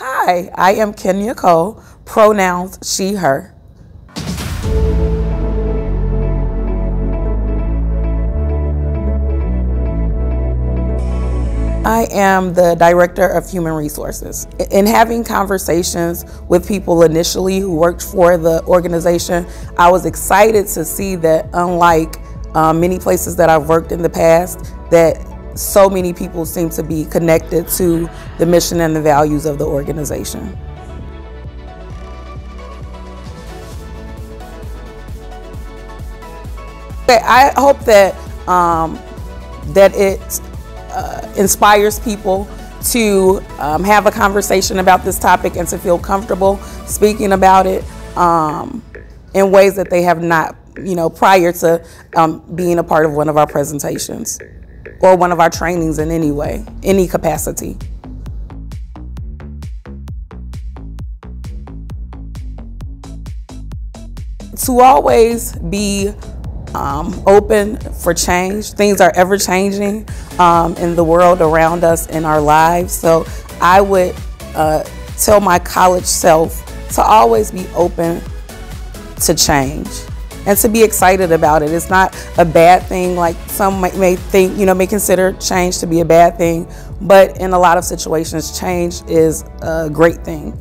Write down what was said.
Hi, I am Kenya Cole, pronouns she, her. I am the Director of Human Resources. In having conversations with people initially who worked for the organization, I was excited to see that unlike um, many places that I've worked in the past, that so many people seem to be connected to the mission and the values of the organization. I hope that um, that it uh, inspires people to um, have a conversation about this topic and to feel comfortable speaking about it um, in ways that they have not, you know, prior to um, being a part of one of our presentations or one of our trainings in any way, any capacity. To always be um, open for change. Things are ever changing um, in the world around us in our lives. So I would uh, tell my college self to always be open to change and to be excited about it. It's not a bad thing like some may, may think, you know, may consider change to be a bad thing, but in a lot of situations, change is a great thing.